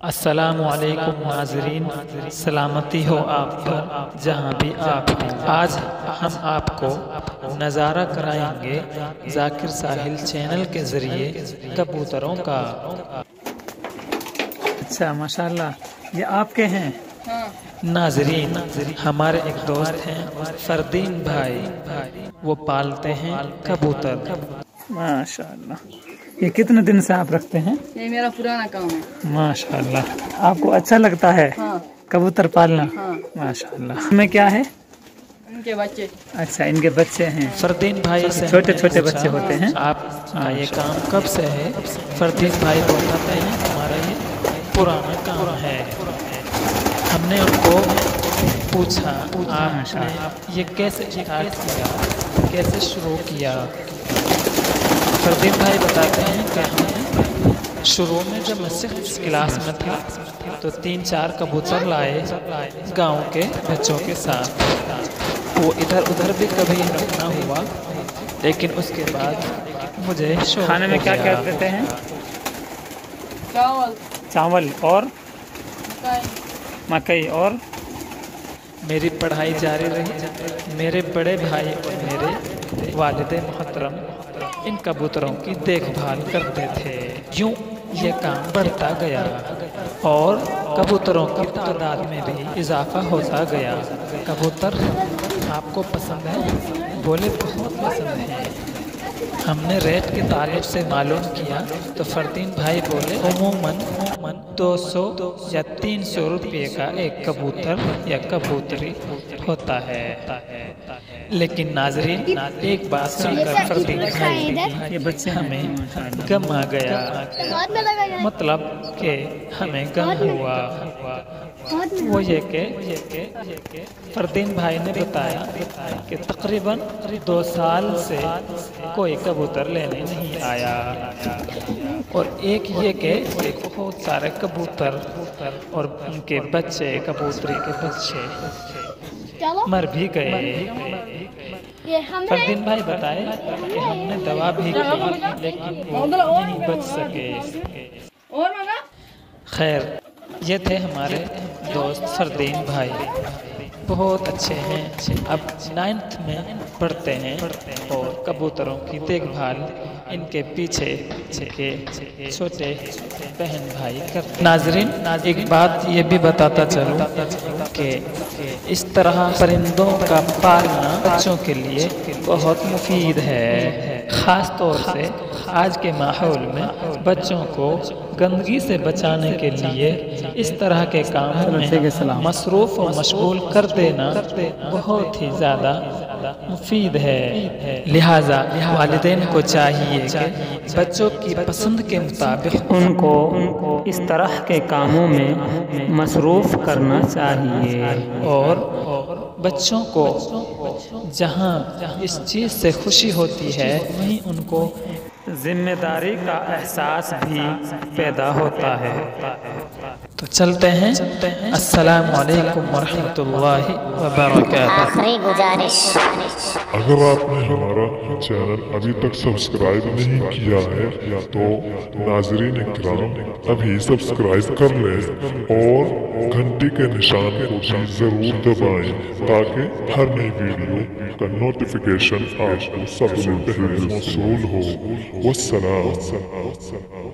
असलकुम नाजरीन सलामती हो आप पर जहाँ भी आप हैं। आज हम आपको नज़ारा कराएँगे जाकिर साहिल चैनल के ज़रिए कबूतरों का। अच्छा माशाल्लाह ये आपके हैं। नाजरीन हमारे एक दोस्त हैं फरदीन भाई। वो पालते हैं कबूतर। माशाल्लाह। ये कितने दिन से आप रखते हैं? ये मेरा पुराना काम है। माशाल्लाह। आपको अच्छा लगता है हाँ। कबूतर पालना? हाँ। माशाल्लाह। में क्या है? उनके बच्चे। अच्छा इनके बच्चे हैं। फरदीन भाई से छोटे छोटे बच्चे होते हैं। आप ये काम कब से है? फरदीन भाई बताते हैं हमारा ये पुराना काम है। हमने उनको पूछा आपने ये कैसे स्टार्ट किया? कैसे शुरू किया? फरदीन भाई बताते हैं कि हमने शुरू में जब मैं सिक्स क्लास में था तो तीन चार कबूतर लाए गाँव के बच्चों के साथ। वो इधर उधर भी कभी रखना हुआ लेकिन उसके बाद मुझे खाने में क्या क्या देते हैं? चावल। चावल और मकई और मेरी पढ़ाई जारी रही। मेरे बड़े भाई और मेरे वालिद मोहतरम इन कबूतरों की देखभाल करते थे। यूँ ये काम बढ़ता गया और कबूतरों की तादाद में भी इजाफा होता गया। कबूतर आपको पसंद है? बोले, बहुत पसंद है। हमने रेट के तारीफ़ से मालूम किया तो फरदीन भाई बोले अमूमन अमूमन 200 या 300 रुपये का एक कबूतर या कबूतरी होता है। लेकिन नाजरीन एक बात सुनकर ये बच्चे हमें गम आ गया। मतलब कि हमें गम हुआ। वो ये के फरदीन भाई ने बताया कि तकरीबन दो साल से कोई कबूतर लेने नहीं आया। और एक ये के बहुत सारे कबूतर और उनके बच्चे कबूतरी के बच्चे चलो। मर भी गए। ये फरदीन भाई बताए कि हमने दवा भी की लेकिन वो नहीं बच सके। और मगा खैर ये थे हमारे दोस्त फरदीन भाई। बहुत अच्छे हैं। अब नाइन्थ में पढ़ते हैं और कबूतरों की देखभाल इनके पीछे के छोटे बहन भाई करते नाजरीन एक बात ये भी बताता चलूँ कि इस तरह परिंदों का पालना बच्चों के लिए बहुत मुफीद है। ख़ास तौर से आज के माहौल में बच्चों को गंदगी से बचाने के लिए इस तरह के कामों में मसरूफ़ और मशगूल कर देना बहुत ही ज़्यादा मुफीद है। लिहाजा वालदेन को चाहिए कि बच्चों की पसंद के मुताबिक उनको इस तरह के कामों में मसरूफ़ करना चाहिए। और बच्चों को जहाँ इस चीज़ से खुशी होती है वहीं उनको ज़िम्मेदारी का एहसास भी पैदा होता है। तो चलते हैं। अस्सलाम वालेकुम वरहमतुल्लाहि आखिरी गुजारिश। अगर आपने हमारा चैनल अभी तक सब्सक्राइब नहीं किया है या तो नाजरीन इकराम अभी सब्सक्राइब कर लें और घंटी के निशान को भी ज़रूर दबाएँ ताकि हर नई वीडियो का नोटिफिकेशन आपको सबसे पहले मौसू हो। वस्सलाम।